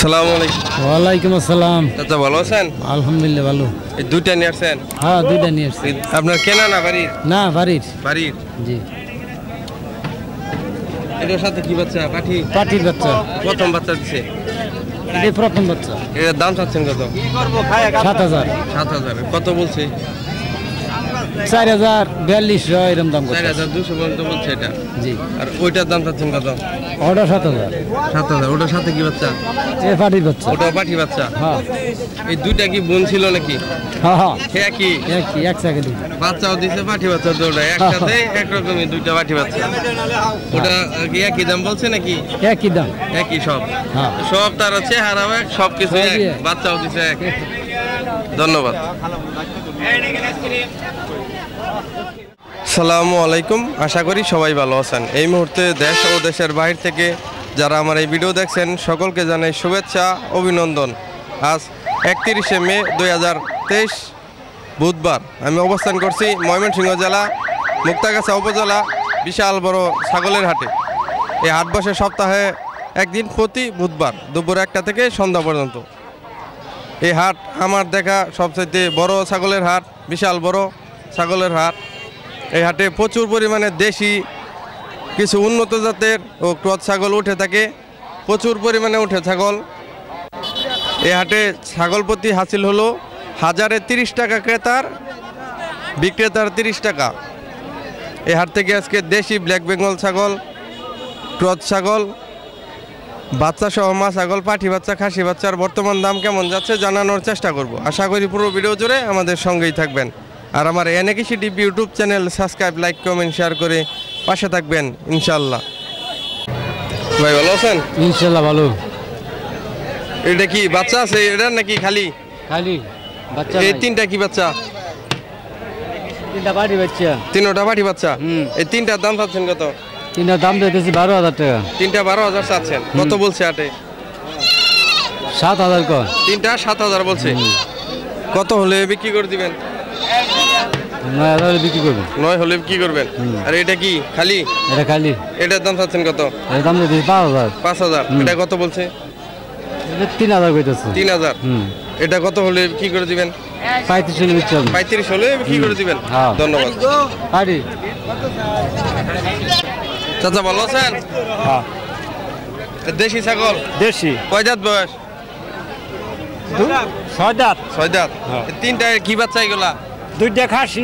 সালাম আলাইকুম। ওয়ালাইকুম আসসালাম। চাচা ভালো আছেন? আলহামদুলিল্লাহ ভালো। এই দুইটা নিয়ে আসছেন? হ্যাঁ দুইটা নিয়ে আসছি। আপনার কেনা না বাড়ির? না বাড়ির। বাড়ির? জি। এটার সাথে কি বাচ্চা? পাঠি? পাটির বাচ্চা। প্রথম বাচ্চা দিছে। প্রথম বাচ্চা। এটার দাম চাচ্ছেন কত? সাত হাজার। সাত হাজার। কত বলছে? চার হাজার বিয়াল্লিশশো এরকম দাম চার হাজার দুশো পর্যন্ত বলছে এটা? জি। আর ওইটার দাম চাচ্ছেন কত? অর্ডার সাত হাজার। সাত হাজার। ওটার সাথে কি বাচ্চা? এ পাটির বাচ্চা। হ্যাঁ। এই দুইটা কি বোন ছিল নাকি? হ্যাঁ হ্যাঁ। একই? একই এক সেকেন্ড বাচ্চাও দিছে বাচ্চা দুটা একসাথে একরকমই দুইটা বাচ্চা। ওটা কি একই দাম বলছে নাকি? একই দাম। একই সব। হ্যাঁ। সব তার চেহারা এক সব কিছু এক। বাচ্চাও দিছে এক। ধন্যবাদ। সালামু আলাইকুম। আশা করি সবাই ভালো আছেন। এই মুহূর্তে দেশ ও দেশের বাইরে থেকে যারা আমার এই ভিডিও দেখছেন, সকলকে জানাই শুভেচ্ছা, অভিনন্দন। আজ একত্রিশে মে দুই হাজার তেইশ বুধবার। আমি অবস্থান করছি ময়মনসিংহ জেলা, মুক্তাগাছা উপজেলা, বিশাল বড় ছাগলের হাটে। এই হাট বসে সপ্তাহে একদিন প্রতি বুধবার দুপুর একটা থেকে সন্ধ্যা পর্যন্ত। এই হাট আমার দেখা সবচাইতে বড় ছাগলের হাট, বিশাল বড়। ছাগলের হাট। এই হাটে প্রচুর পরিমাণে দেশি কিছু উন্নত জাতের ও ক্রস ছাগল উঠে থাকে। প্রচুর পরিমাণে উঠে ছাগল। এই হাটে ছাগল প্রতি হাসিল হলো হাজারে তিরিশ টাকা ক্রেতার, বিক্রেতার তিরিশ টাকা। এই হাট থেকে আজকে দেশি ব্ল্যাক বেঙ্গল ছাগল ক্রস ছাগল, বাচ্চা সহ মা ছাগল, পাঠি বাচ্চা, খাসি বাচ্চার বর্তমান দাম কেমন যাচ্ছে জানানোর চেষ্টা করব। আশা করি পুরো ভিডিও জুড়ে আমাদের সঙ্গেই থাকবেন। আর আমার এনে কৃষি TV YouTube channel subscribe like comment share করে পাশে থাকবেন ইনশাল্লাহ ভাই ভালো আছেন? ইনশাল্লাহ ভালো। এটা কি বাচ্চা আছে? এটা নাকি খালি? খালি। বাচ্চা এই তিনটা কি বাচ্চা? তিনটা পাটি বাচ্চা। তিনোটা পাঠি বাচ্চা? এই তিনটার দাম চাচ্ছেন কত? তিনটা দাম দিতেছি বারো হাজার টাকা। তিনটা বারো হাজার চাচ্ছেন। কত বলছে আটে সাত হাজার তিনটা সাত হাজার বলছে। কত হলে বিক্রি করে দিবেন? নয় হাজার হলে বিক্রি করব। নয় হলে কি করবেন? আর এটা কি খালি? এটা খালি। এটার দাম চাচ্ছেন কত? এর দাম দিতেছি পাঁচ হাজার। পাঁচ হাজার। এটা কত বলছে? তিন হাজার কইতেছে। তিন হাজার। এটা কত হলে কি করে দিবেন? পঁয়ত্রিশ হলে বিচ্ছি পঁয়ত্রিশ হলে কি করে দিবেন। হ্যাঁ। ধন্যবাদ। পাটি চাচা ভালো আছেন? হ্যাঁ। দেশি ছাগল? দেশি। কয় দাঁত বয়স? ছয় দাঁত ছয় দাঁত হ্যাঁ। তিনটা কি বাচ্চা এগুলা? দুইটা খাসি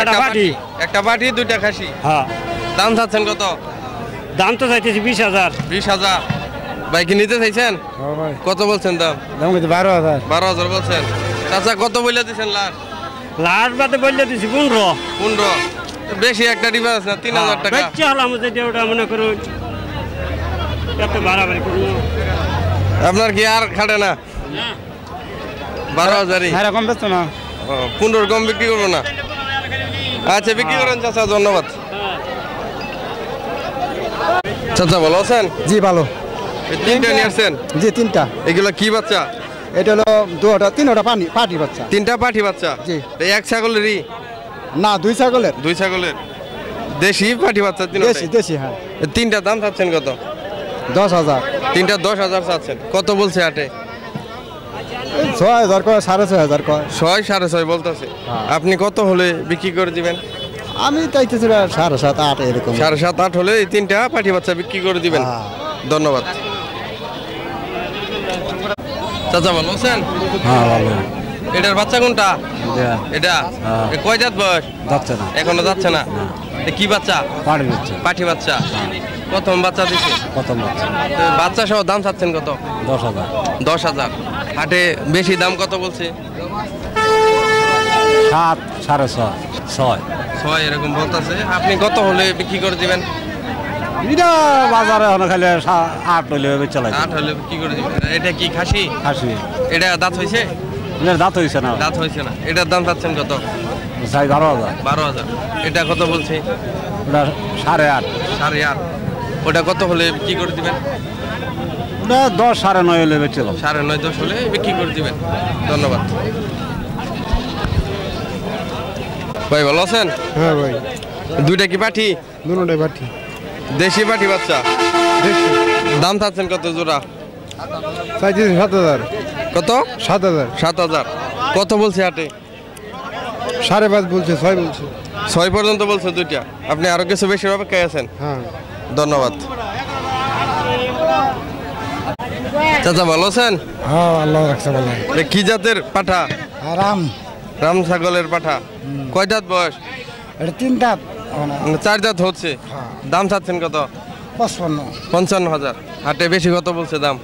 একটা পাটি একটা পাটি দুইটা খাসি। হ্যাঁ। দাম চাচ্ছেন কত? দাম তো চাইতেছি বিশ হাজার। বিশ হাজার। ভাই কি নিতে চাইছেন? কত বলছেন দাম? দাম কিন্তু বারো হাজার। বারো হাজার বলছেন। চাচা কত বলে দিচ্ছেন লাস্ট লাস্ট বাদে বললে দিছি পনেরো। পনেরো। বেশি একটা ডিফারেন্স না? তিন হাজার টাকা। বেচে হলাম যদি ওটা মনে করুন এত বাড়াবাড়ি করব। আপনার কি আর খাটে না? বারো হাজারই। এরকম বেচতো না। পনেরো কম বিক্রি করব না। আচ্ছা বিক্রি করেন চাচা ধন্যবাদ। চাচা ভালো আছেন? জি ভালো। তিনটা নিয়ে আসছেন? জি তিনটা। এগুলো কি বাচ্চা? এটা হলো দুটা তিনটা পানি পাটি বাচ্চা। তিনটা পাঠি বাচ্চা? জি। এক ছাগলেরই? না দুই ছাগলের। দুই ছাগলের? দেশি পাঠি বাচ্চা তিন দেশি দেশি হ্যাঁ। তিনটা দাম চাচ্ছেন কত? দশ হাজার। তিনটা দশ হাজার চাচ্ছেন। কত বলছে হাটে? এই ছয় হাজার কয় সাড়ে ছয় হাজার কয়? ছয় সাড়ে ছয় বলতেছে। হ্যাঁ। আপনি কত হলে বিক্রি করে দিবেন? আমি চাইতেছি সাড়ে সাত আট এরকম। সাড়ে সাত আট হলে এই তিনটা পাঠি বাচ্চা বিক্রি করে দিবেন। হ্যাঁ। ধন্যবাদ। চাচা ভালো আছেন? হ্যাঁ ভালো। এটার বাচ্চা কোনটা? এটা। হ্যাঁ। কয় জাত বয়স? যাচ্ছে না। এখনও যাচ্ছে না? কি বাচ্চা? পাটি দিচ্ছে পাঠি বাচ্চা। প্রথম বাচ্চা দিচ্ছে প্রথম বাচ্চা। বাচ্চা সহ দাম চাচ্ছেন কত? দশ হাজার। দশ হাজার। হাটে বেশি দাম কত বলছে? সাত সাড়ে ছয় ছয়। ছয় এরকম বলতেছে। আপনি কত হলে বিক্রি করে দিবেন? এটা বাজারে অনেক খালি আট হইলে চালাই আট হলে বিক্রি করে দিবেন। এটা কি খাসি? খাসি। এটা দাঁত হয়েছে এটার দাঁত হয়েছে না। দাঁত হয়েছে না। এটার দাম চাচ্ছেন কত? চাই বারো হাজার। বারো হাজার। এটা কত বলছে? ওটা সাড়ে আট। সাড়ে আট। ওটা কত হলে বিক্রি করে দিবেন? ওটা দশ সাড়ে নয় হলে বেচলাম। সাড়ে নয় দশ হলে বিক্রি করে দিবেন। ধন্যবাদ। ভাই ভালো আছেন? হ্যাঁ ভাই। দুইটা কি পাঠি? দুটাই পাটি দেশি পাঠি বাচ্চা? দেশি। দাম চাচ্ছেন কত জোড়া? চাইছি সাত হাজার। কত? সাত হাজার। সাত হাজার। কত বলছে হাটে? সাড়ে পাঁচ বলছে ছয় বলছে। ছয় পর্যন্ত বলছে দুইটা। আপনি আরও কিছু বেশি অপেক্ষায় আছেন? হ্যাঁ। ধন্যবাদ। চাচা ভালো আছেন? হ্যাঁ কি জাতের পাঠা? রাম। রাম ছাগলের পাঠা। কয় দাঁত বয়স? এটা তিন দাঁত। মানে চার দাঁত হচ্ছে। দাম চাচ্ছেন কত? পঁচপন্ন। পঞ্চান্ন হাজার। হাটে বেশি কত বলছে দাম?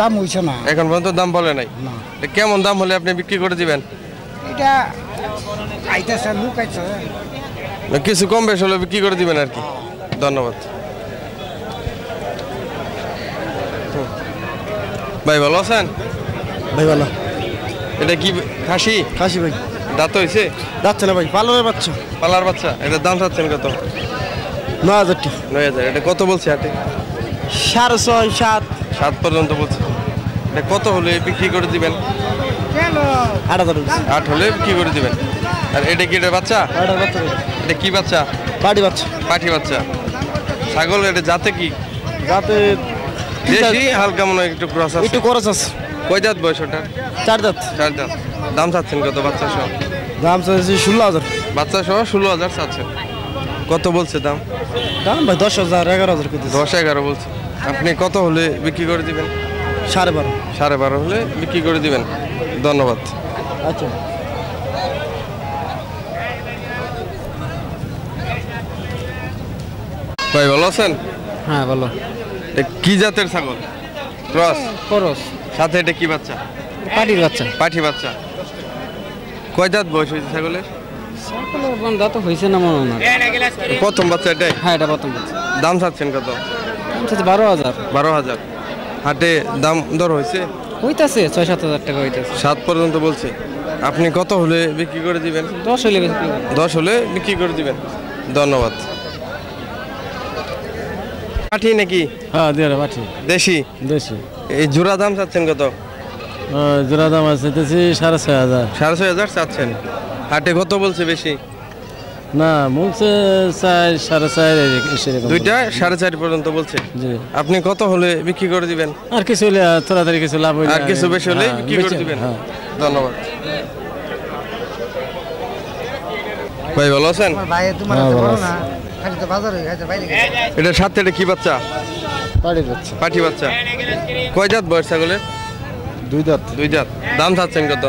দাম হইছে না। এখন পর্যন্ত দাম বলে নাই। না। কেমন দাম হলে আপনি বিক্রি করে দিবেন? এটা আইতেছে লুক আইছে কিছু কম বেশ হলে বিক্রি করে দিবেন আর কি। ধন্যবাদ। ভাই ভালো আছেন? ভাই ভালো এটা কি খাসি? খাসি ভাই। দাঁত হয়েছে যাচ্ছে না ভাই পালনের বাচ্চা। পালার বাচ্চা? এটার দাম চাচ্ছেন কত? নয় হাজারটি নয় হাজার। এটা কত বলছে হাটে? সাড়ে ছয় সাত। সাত পর্যন্ত বলছে। এটা কত হলে বিক্রি করে দিবেন? আট হাজার আট হলে বিক্রি করে দিবেন। আর এটা কি এটা বাচ্চা? হাজার এটা কি বাচ্চা? বাড়ি বাচ্চা। পাঠি বাচ্চা। ছাগল এটা জাতে কি? যাতে দেশি হালকা মনে হয় একটু ক্রস আছে। একটু খরচ আছে। কয় দাঁত বয়স ওটা চার দাঁত। চার দাঁত। দাম চাচ্ছেন কত বাচ্চা সহ? দাম চাইছি ষোলো হাজার। বাচ্চা সহ ষোলো হাজার চাচ্ছেন। কত বলছে দাম? দাম ভাই দশ হাজার এগারো হাজার দশ এগারো বলছে। আপনি কত হলে বিক্রি করে দিবেন? সাড়ে বারো। সাড়ে বারো হলে বিক্রি করে দিবেন। ধন্যবাদ। আচ্ছা। ভাই ভালো আছেন? হ্যাঁ বলো এ কি জাতের ছাগল? ক্রস? খরচ সাথে এটা কি বাচ্চা? পাটির বাচ্চা। পাঠি বাচ্চা। কয় দাঁত বয়স হয়েছে ছাগলের? বন্ধা তো হয়েছে না মনে হয় প্রথম বাচ্চা এটাই? হ্যাঁ এটা প্রথম বাচ্চা। দাম চাচ্ছেন কত? দাম চাইছে বারো হাজার। বারো হাজার। হাটে দাম দর হয়েছে? হইতাছে ছয় সাত হাজার টাকা হইতাছে। সাত পর্যন্ত বলছে। আপনি কত হলে বিক্রি করে দিবেন? দশ হইলে বেশি দশ হলে বিক্রি করে দিবেন। ধন্যবাদ। পাঠি নাকি? হ্যাঁ দিয়ে পাঠি। দেশি? দেশি। এই জোড়া দাম চাচ্ছেন কত? জোড়া দাম আছে সাড়ে ছয় হাজার। সাড়ে ছয় হাজার চাচ্ছেন। হাটে কত বলছে বেশি? না বলছে চার সাড়ে চার দুইটা সাড়ে চার পর্যন্ত বলছে। আপনি কত হলে বিক্রি করে দিবেন? আর কিছু হলে তাড়াতাড়ি কিছু লাভ আর কিছু বেশি হলে হ্যাঁ, বিক্রি করে দিবেন। হ্যাঁ। ধন্যবাদ ভাই ভালো আছেন ভাই তোমার হ্যাঁ, হাতে ভালো বলো আছে। না খালি তো বাজার হয়ে গেছে ভালো আছেন? এটার সাথে এটা কি বাচ্চা? পাটির বাচ্চা। পাঠি বাচ্চা। কয় দাঁত বয়স ছাগলের? দুই দাঁত দুই জাত। দাম চাচ্ছেন কত?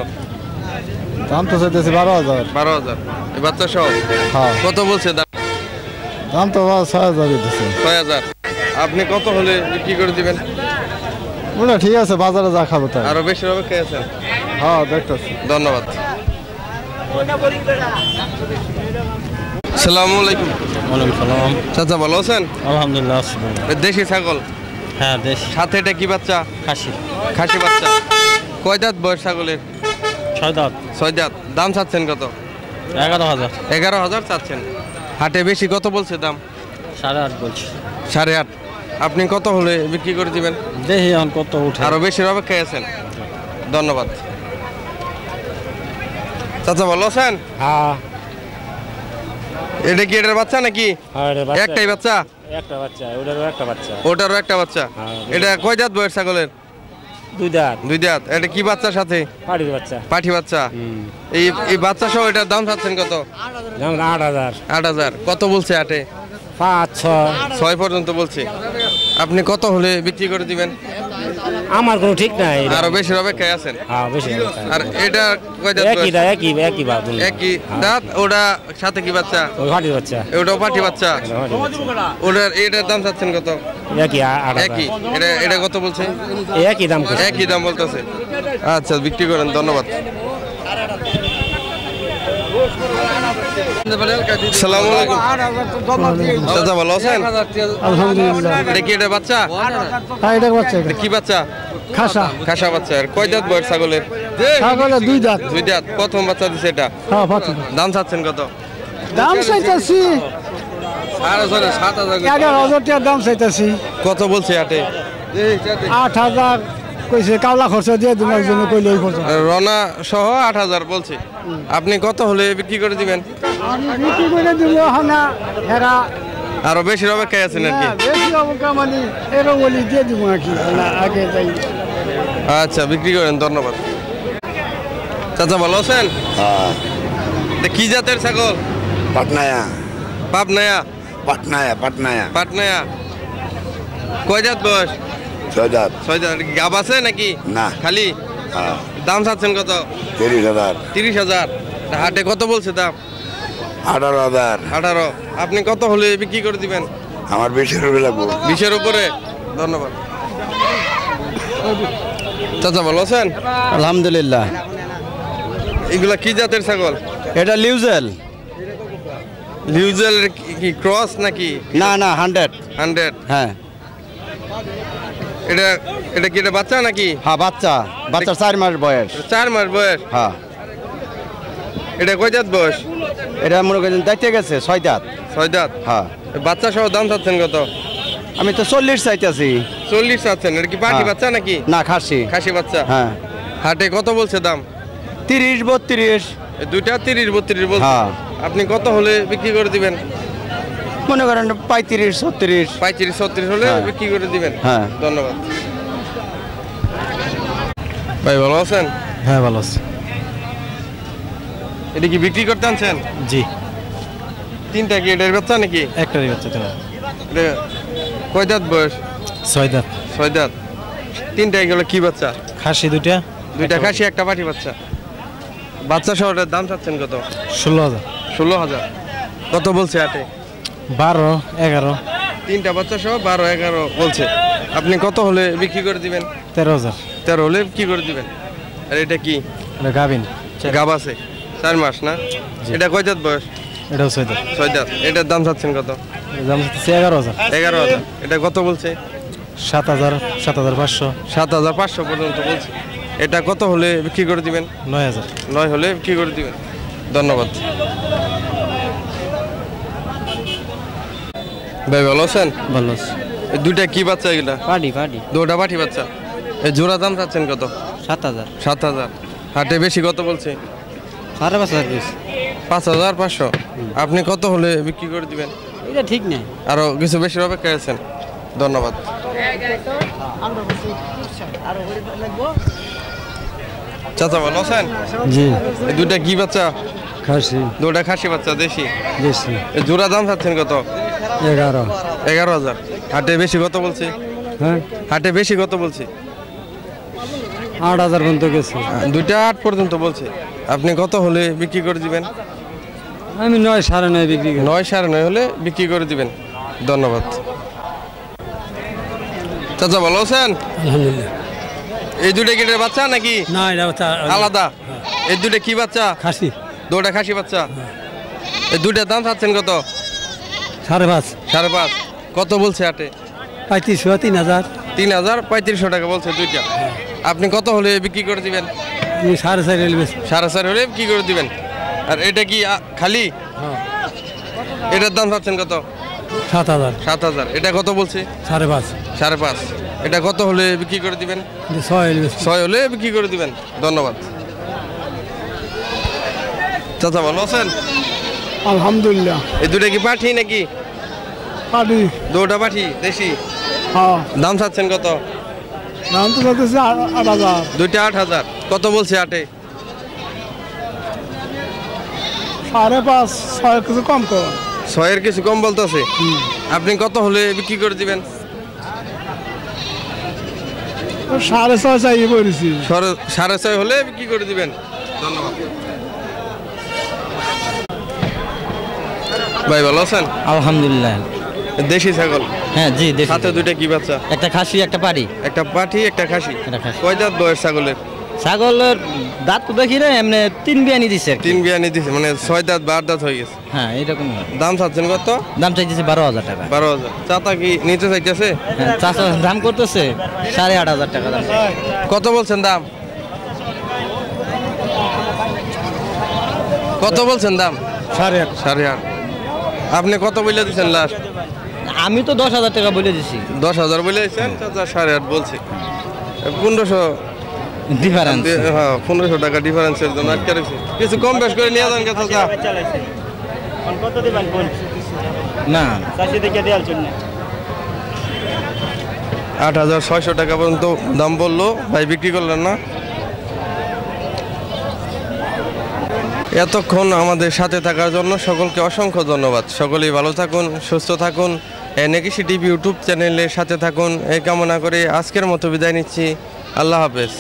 দাম তো চাইতেছে বারো হাজার। বারো হাজার। এই বাচ্চা সহ? হ্যাঁ। কত বলছে দাম? দাম তো ছয় হাজার দিতেছে। ছয় হাজার। আপনি কত হলে বিক্রি করে দিবেন? ওটা ঠিক আছে বাজারে যা খাব তাই। আরও বেশি অপেক্ষায় আছেন? হ্যাঁ দেখতেছি। ধন্যবাদ। সালামু আলাইকুম। ওয়ালাইকুম সালাম। চাচা ভালো আছেন? আলহামদুলিল্লাহ দেশি ছাগল? হ্যাঁ দেশ। সাথে এটা কি বাচ্চা? খাসি। খাসি বাচ্চা। কয় দাঁত বয়স ছাগলের? ছয় দাঁত। ছয় দাঁত। দাম চাচ্ছেন কত? এগারো হাজার। এগারো হাজার চাচ্ছেন। হাটে বেশি কত বলছে দাম? সাড়ে আট বলছি। সাড়ে আট। আপনি কত হলে বিক্রি করে দিবেন? দেখি এখন কত উঠে। আরও বেশির অপেক্ষায় আছেন। ধন্যবাদ। চাচা ভালো আছেন? হ্যাঁ। এটা কি এটার বাচ্চা নাকি? একটাই বাচ্চা? একটা বাচ্চা ওটারও একটা বাচ্চা। ওটারও একটা বাচ্চা? হ্যাঁ। এটা কয় দাঁত বয়স ছাগলের? দুই দাঁত দুই দাঁত এটা কি বাচ্চার সাথে? বাচ্চা। পাঠি বাচ্চা? এই এই বাচ্চা সহ এটার দাম চাচ্ছেন কত? আট হাজার। আট হাজার। কত বলছে আটে? পাঁচ ছয়। ছয় পর্যন্ত বলছে। আপনি কত হলে বিক্রি করে দিবেন? আমার কোনো ঠিক নাই। আরও বেশির অপেক্ষায় আছেন? হ্যাঁ বেশি আর এটা কয় দাঁত একই? দাঁত একই একই বাদ একই দাঁত ওটা সাথে কি বাচ্চা? ওই পাটির বাচ্চা। ওটা পাঠি বাচ্চা? ওটার এটার দাম চাচ্ছেন কত? একই একই। এটা এটা কত বলছে? একই দাম। একই দাম বলতেছে। আচ্ছা বিক্রি করেন ধন্যবাদ। সালাম আলাইকুম। চাচা ভালো আছেন? আলহামদুলিল্লাহ। এটা কি এটা বাচ্চা? হ্যাঁ এটা বাচ্চা এটা। কি বাচ্চা? খাসা। খাসা বাচ্চা। আর কয় দাঁত বয়স ছাগলের? ছাগলের দুই দাঁত। দুই দাঁত। প্রথম বাচ্চা দিছে এটা। হ্যাঁ প্রথম। দাম চাচ্ছেন কত? দাম চাইতেছি। সাত হাজার এগারো হাজার টাকার দাম চাইতেছি। কত বলছে হাটে? আট হাজার কইছে কাওলা খরচ দিয়ে জন্য কইলে ওই খরচ। রনা সহ আট হাজার বলছে। আপনি কত হলে বিক্রি করে দিবেন? আমি বিক্রি করে দিব হানা হেরা। আরও বেশির অপেক্ষায় আছেন আর কি। বেশি অবকা মানে এরকম বলি দিয়ে দিব আর কি না, আগে যাই। আচ্ছা বিক্রি করেন ধন্যবাদ। চাচা ভালো আছেন? এটা কি জাতের ছাগল? পাটনায়া। পাবনায়া পাটনায়া পাটনায়া। পাটনায়া। কয় জাত বয়স? ছয় দাঁত ছয় গাব আছে নাকি? না। খালি? হ্যাঁ। দাম চাচ্ছেন কত? তিরিশ হাজার। তিরিশ হাজার। হাটে কত বলছে দাম? আঠারো হাজার। আঠারো। আপনি কত হলে বিক্রি করে দিবেন? আমার বেশি উপরে লাগবো। বিশের উপরে? ধন্যবাদ। চাচা ভালো আছেন? আলহামদুলিল্লাহ। এগুলা কি জাতের ছাগল? এটা লিউজেল। লিউজেল কি ক্রস নাকি? না না হান্ড্রেড। হান্ড্রেড। হ্যাঁ। এটা এটা কি এটা বাচ্চা নাকি? হ্যাঁ বাচ্চা। বাচ্চার চার মাস বয়স। চার মাস বয়স? হ্যাঁ। এটা কয় জাত বয়স? এটা মনে করেন দেখতে গেছে ছয় দাঁত ছয় দাঁত হ্যাঁ। বাচ্চা সহ দাম চাচ্ছেন কত? আমি তো চল্লিশ চাইতেছি। চল্লিশ চাচ্ছেন এটা কি পাখি হ্যাঁ। বাচ্চা নাকি? না খাসি। খাসি বাচ্চা? হ্যাঁ। হাটে কত বলছে দাম? তিরিশ বত্রিশ। দুইটা তিরিশ বত্রিশ বলছে। হ্যাঁ। আপনি কত হলে বিক্রি করে দিবেন? মনে করেন পঁয়ত্রিশ ছত্রিশ। পঁয়ত্রিশ ছত্রিশ হলে হ্যাঁ। বিক্রি করে দিবেন। হ্যাঁ। ধন্যবাদ। ভাই ভালো আছেন? হ্যাঁ ভালো আছে। এটা কি বিক্রি করতে আনছেন? জি। তিনটা কি এটার বাচ্চা নাকি? একটারই বাচ্চা তোমার কয় দাঁত বয়স? ছয় দাঁত। ছয় দাঁত। তিনটা এগুলো কি বাচ্চা? খাসি দুইটা। দুইটা খাসি একটা পাটি বাচ্চা। বাচ্চা সহ দাম চাচ্ছেন কত? ষোলো হাজার। ষোলো হাজার। কত বলছে হাটে? বারো এগারো। তিনটা বাচ্চা সহ বারো এগারো বলছে। আপনি কত হলে বিক্রি করে দিবেন? তেরো হাজার। তেরো হলে কি করে দিবেন? আর এটা কি? এটা গাভিন। গাব আছে। চার মাস না? এটা কয় দাঁত বয়স? এটাও ছয় ছয় দাঁত এটার দাম চাচ্ছেন কত? দাম এগারো হাজার। এগারো হাজার। এটা কত বলছে? সাত হাজার সাত হাজার পাঁচশো। সাত হাজার পাঁচশো পর্যন্ত বলছে। এটা কত হলে বিক্রি করে দিবেন? নয় হাজার। নয় হলে বিক্রি করে দিবেন। ধন্যবাদ। ভাই ভালো আছেন? ভালো আছে। এই দুইটা কি বাচ্চা এগুলা? পাটি পাটি দুটা পাঠি বাচ্চা। এই জোড়া দাম চাচ্ছেন কত? সাত হাজার। সাত হাজার। হাটে বেশি কত বলছে? সাড়ে পাঁচ হাজার পিস পাঁচ হাজার পাঁচশো। আপনি কত হলে বিক্রি করে দিবেন? এটা ঠিক নেই। আরও কিছু বেশি অপেক্ষা আছেন? ধন্যবাদ। চাচা ভালো আছেন? জি। এই দুইটা কি বাচ্চা? খাসি। দুটা খাসি বাচ্চা দেশি? বেশি এই জোড়া দাম চাচ্ছেন কত? এগারো। এগারো হাজার। হাটে বেশি কত বলছে? হ্যাঁ? হাটে বেশি কত বলছে? আট হাজার পর্যন্ত গেছে। দুইটা আট পর্যন্ত বলছে। আপনি কত হলে বিক্রি করে দিবেন? আমি নয় সাড়ে নয় বিক্রি নয় সাড়ে নয় হলে বিক্রি করে দিবেন। ধন্যবাদ। চাচা ভালো আছেন? আলহামদুলিল্লাহ। এই দুটা কেটের বাচ্চা নাকি? না এটা হচ্ছে আলাদা। এই দুটা কি বাচ্চা? খাসি। দুটা খাসি বাচ্চা? এই দুটার দাম চাচ্ছেন কত? সাড়ে পাঁচ। সাড়ে পাঁচ। কত বলছে হাটে? পঁয়ত্রিশশো তিন হাজার। তিন হাজার পঁয়ত্রিশশো টাকা বলছে দুইটা। আপনি কত হলে বিক্রি করে দিবেন? সাড়ে চার বেশি সাড়ে চার হলে কি করে দিবেন। আর এটা কি খালি? এটার দাম চাচ্ছেন কত? সাত হাজার। সাত হাজার। এটা কত বলছে? সাড়ে পাঁচ। সাড়ে পাঁচ। এটা কত হলে বিক্রি করে দিবেন? ছয় ছয় হলে বিক্রি করে দিবেন। ধন্যবাদ। চাচা ভালো আছেন? আলহামদুলিল্লাহ। এই দুটা কি পাঠি নাকি? পাটি দুটা পাঠি দেশি? হ্যাঁ। দাম চাচ্ছেন কত? দাম তো আ- আট হাজার। দুইটা আট হাজার। কত বলছে আটে? সাড়ে পাঁচ ছয় কিছু কম করো। ছয়ের কিছু কম বলতেছে? আপনি কত হলে বিক্রি করে দিবেন? সাড়ে ছয় পড়েছি। সরে- সাড়ে ছয় হলে বিক্রি করে দিবেন। ধন্যবাদ। ভাই ভালো আছেন? আলহামদুলিল্লাহ। দেশি ছাগল? হ্যাঁ জি দেখি সাথে দুইটা কি বাচ্চা? একটা খাসি একটা পাটি। একটা পাঠি একটা খাসি। কয় দাঁত বয়স ছাগলের? ছাগলের দাঁত তো দেখি রে এমনি তিন বিয়ানি দিছে। তিন বিয়ানি দিছে মানে ছয় দাঁত বার দাঁত হয়ে গেছে। হ্যাঁ এইরকম দাম চাচ্ছেন কত? দাম চাইতেছে বারো হাজার টাকা। বারো হাজার। চাতা কি নিতে চাইতেছে? হ্যাঁ, চাচা দাম করতেছে সাড়ে আট হাজার টাকা দাম। কত বলছেন দাম? কত বলছেন দাম? সাড়ে আট। সাড়ে আট। আপনি কত বলে দিচ্ছেন লাস্ট আমি তো দশ হাজার টাকা বলে দিছি। দশ হাজার বলে দিচ্ছেন চাচা সাড়ে আট বলছি। পনেরোশো ডিফারেন্স হ্যাঁ পনেরোশো টাকা ডিফারেন্সের জন্য আটকে রেখেছি কিছু কম বেশ করে নিয়ে যান চাচা। কত দিবেন না। চাষি থেকে দেওয়ার জন্য। আট হাজার ছয়শো টাকা পর্যন্ত দাম বলল। ভাই বিক্রি করলেন না? এতক্ষণ আমাদের সাথে থাকার জন্য সকলকে অসংখ্য ধন্যবাদ। সকলেই ভালো থাকুন, সুস্থ থাকুন। নেকিসি টিভি ইউটিউব চ্যানেলের সাথে থাকুন। এই কামনা করে আজকের মতো বিদায় নিচ্ছি। আল্লাহ হাফেজ।